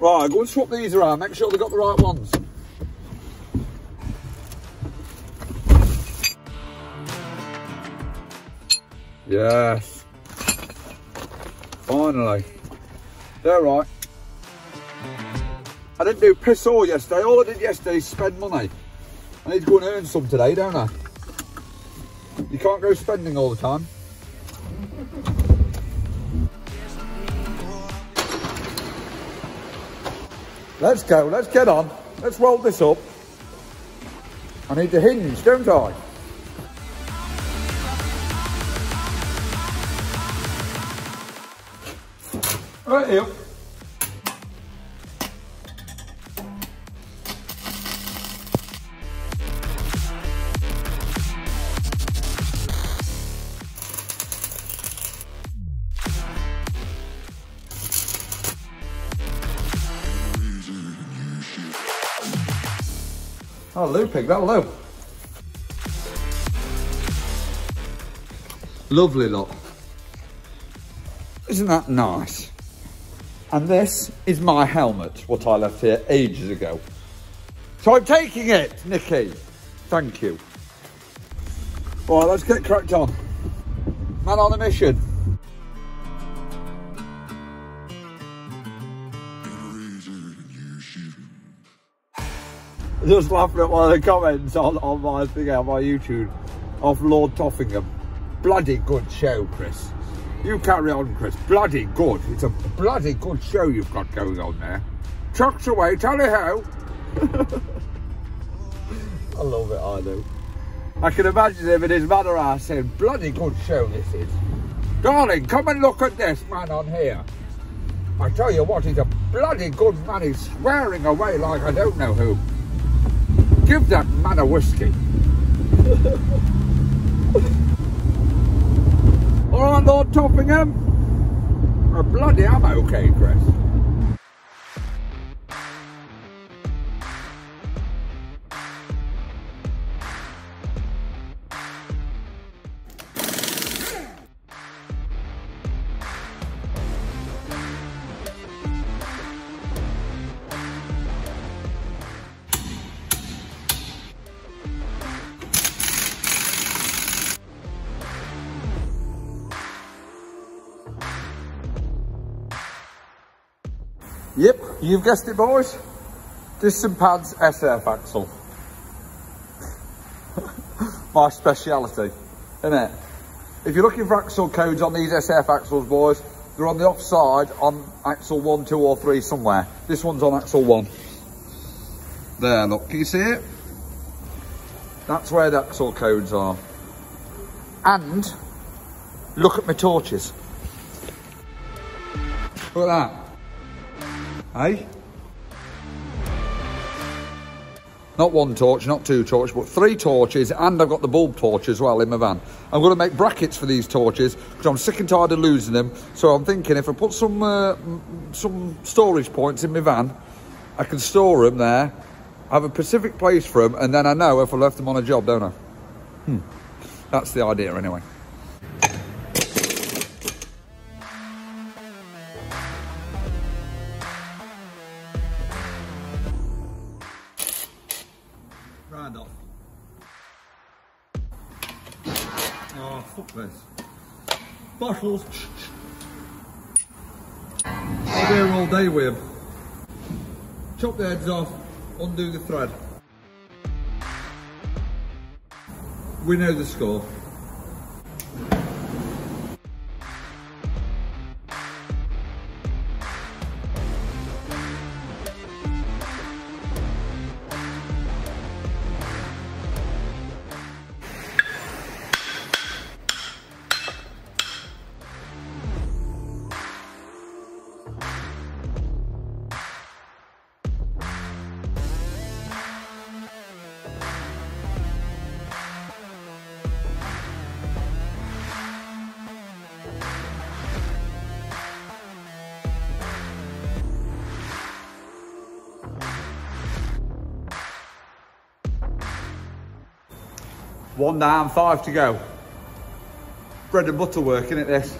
Right, go and swap these around. Make sure they've got the right ones. Yes. Finally. They're right. I didn't do piss all yesterday. All I did yesterday is spend money. I need to go and earn some today, don't I? You can't go spending all the time. Let's go, let's get on. Let's roll this up. I need the hinge, don't I? Right here. Oh, hello, pig, hello. Lovely look. Isn't that nice? And this is my helmet, what I left here ages ago. So I'm taking it, Nikki. Thank you. All right, let's get cracked on. Man on a mission. Just laughing at one of the comments on, on my thing on my YouTube of Lord Toffingham. Bloody good show, Chris. You carry on, Chris. Bloody good. It's a bloody good show you've got going on there. Chucks away, tally ho. I love it, I do. I can imagine him in his manor house saying, bloody good show this is. Darling, come and look at this man on here. I tell you what, he's a bloody good man. He's swearing away like I don't know who. Give that man a whiskey. All right, Lord Toffingham. A bloody, I'm okay, Chris. Yep, you've guessed it, boys. Distant pads SAF axle. My speciality, isn't it? If you're looking for axle codes on these SAF axles, boys, they're on the offside on axle one, two, or three somewhere. This one's on axle one. There, look, can you see it? That's where the axle codes are. And look at my torches. Look at that. Hey? Not one torch, not two torches, but three torches, and I've got the bulb torch as well in my van. I'm going to make brackets for these torches because I'm sick and tired of losing them. So I'm thinking if I put some uh, some storage points in my van, I can store them there, have a specific place for them, and then I know if I left them on a job, don't I? Hmm. That's the idea anyway. Bottles. I'll be here all day with. Chop the heads off, undo the thread. We know the score. One down, five to go. Bread and butter work, isn't it, this?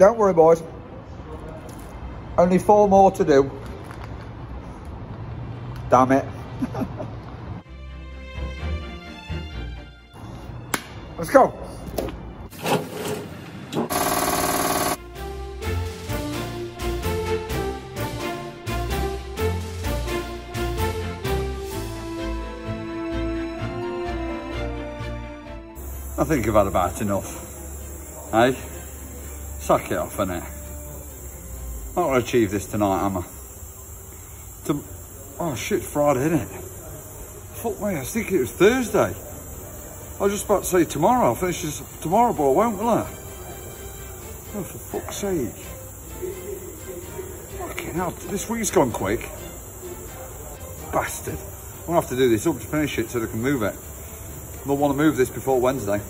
Don't worry, boys. Only four more to do. Damn it. Let's go. I think I've had about enough. Hey? Suck it off, innit? Not to achieve this tonight, am I? To oh shit, Friday, isn't it? Fuck me, I thinking it was Thursday. I was just about to say tomorrow. I'll finish this tomorrow, but I won't, will I? Oh, for fuck's sake. Fucking hell, this week's gone quick. Bastard. I'm gonna have to do this up to finish it so they can move it. They'll want to move this before Wednesday.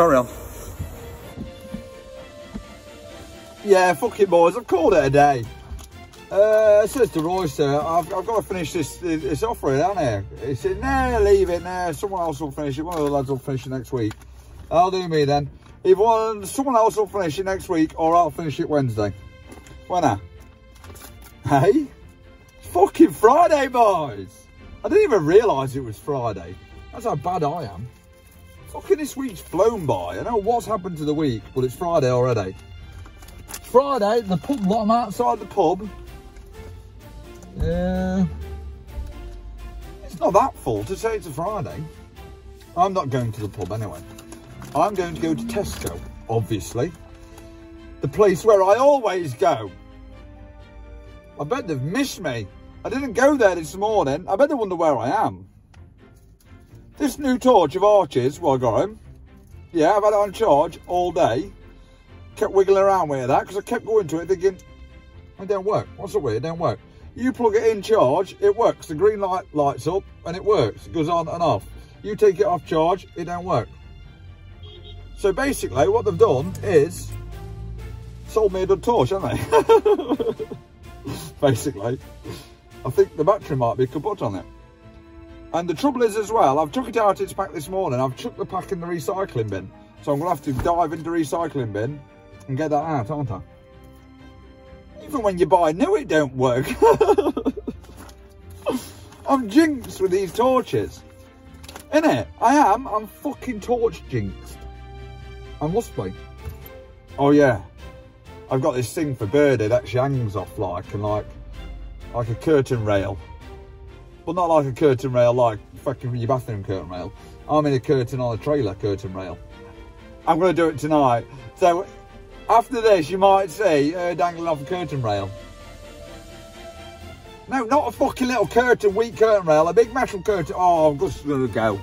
Carry on. Yeah, fuck it, boys. I've called it a day. Uh, says to Royster, I've, I've got to finish this this offer, haven't I? He said, nah, leave it, nah, someone else will finish it. One of the lads will finish it next week. I'll do me then. If one, someone else will finish it next week, or I'll finish it Wednesday. When I? Hey? fucking Friday, boys. I didn't even realise it was Friday. That's how bad I am. Fucking this week's flown by. I know what's happened to the week, but it's Friday already. Friday, the pub, lot I'm outside the pub. Yeah. It's not that full to say it's a Friday. I'm not going to the pub anyway. I'm going to go to Tesco, obviously. The place where I always go. I bet they've missed me. I didn't go there this morning. I bet they wonder where I am. This new torch of Arches, well, I got him. Yeah, I've had it on charge all day. Kept wiggling around with that because I kept going to it thinking, it don't work. What's up with it? Don't work. You plug it in charge, it works. The green light lights up and it works. It goes on and off. You take it off charge, it don't work. So basically what they've done is sold me a good torch, haven't they? basically. I think the battery might be kaput on it. And the trouble is as well, I've took it out its pack this morning. I've chucked the pack in the recycling bin. So I'm going to have to dive into recycling bin and get that out, aren't I? Even when you buy new, it don't work. I'm jinxed with these torches. Innit? I am. I'm fucking torch jinxed. I must be. Oh yeah. I've got this thing for birdie that she hangs off like and like like a curtain rail. But not like a curtain rail like fucking your bathroom curtain rail. I'm in a curtain on a trailer curtain rail. I'm going to do it tonight. So after this, you might see her dangling off a curtain rail. No, not a fucking little curtain, weak curtain rail, a big metal curtain. Oh, I'm just going to go.